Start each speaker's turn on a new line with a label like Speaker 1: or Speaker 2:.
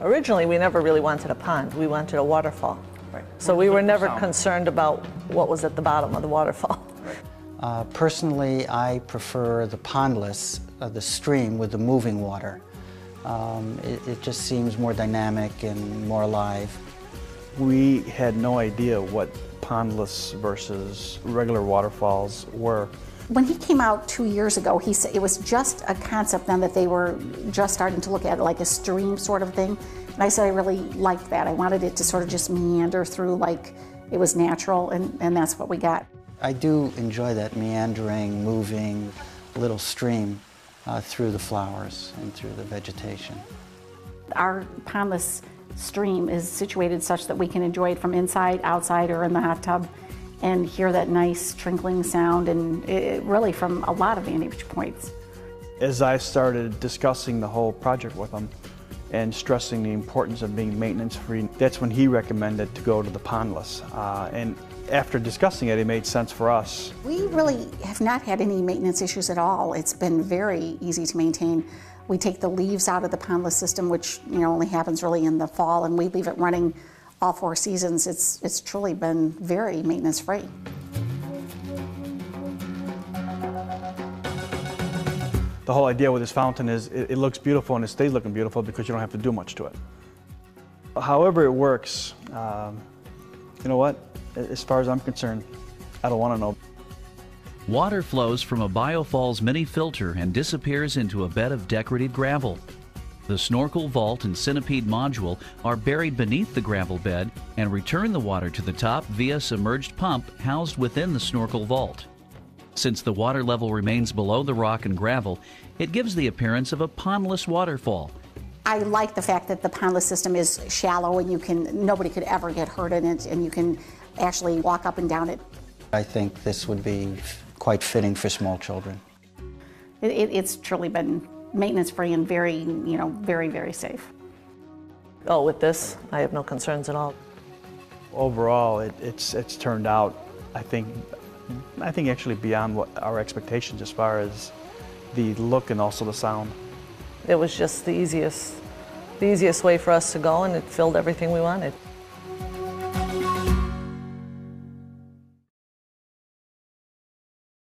Speaker 1: Originally, we never really wanted a pond. We wanted a waterfall.
Speaker 2: Right.
Speaker 1: So we were never concerned about what was at the bottom of the waterfall.
Speaker 3: Uh, personally, I prefer the pondless, uh, the stream with the moving water. Um, it, it just seems more dynamic and more alive.
Speaker 2: We had no idea what pondless versus regular waterfalls were.
Speaker 4: When he came out two years ago, he said it was just a concept then that they were just starting to look at it like a stream sort of thing. And I said I really liked that. I wanted it to sort of just meander through like it was natural, and, and that's what we got.
Speaker 3: I do enjoy that meandering, moving little stream uh, through the flowers and through the vegetation.
Speaker 4: Our pondless stream is situated such that we can enjoy it from inside, outside, or in the hot tub and hear that nice trickling sound and it, really from a lot of vantage points.
Speaker 2: As I started discussing the whole project with him and stressing the importance of being maintenance free, that's when he recommended to go to the pondless. Uh, and after discussing it, it made sense for us.
Speaker 4: We really have not had any maintenance issues at all. It's been very easy to maintain. We take the leaves out of the pondless system, which you know only happens really in the fall, and we leave it running all four seasons. It's it's truly been very maintenance free.
Speaker 2: The whole idea with this fountain is it, it looks beautiful and it stays looking beautiful because you don't have to do much to it. However it works, um, you know what? As far as I'm concerned, I don't want to know.
Speaker 5: Water flows from a biofalls mini filter and disappears into a bed of decorative gravel. The snorkel vault and centipede module are buried beneath the gravel bed and return the water to the top via submerged pump housed within the snorkel vault. Since the water level remains below the rock and gravel, it gives the appearance of a pondless waterfall.
Speaker 4: I like the fact that the pondless system is shallow and you can nobody could ever get hurt in it, and you can actually walk up and down it.
Speaker 3: I think this would be quite fitting for small children.
Speaker 4: it, it it's truly been maintenance free and very you know very very safe.
Speaker 1: Oh, with this, I have no concerns at all.
Speaker 2: Overall, it, it's, it's turned out, I think, I think actually beyond what our expectations as far as the look and also the sound.
Speaker 1: It was just the easiest, the easiest way for us to go, and it filled everything we wanted.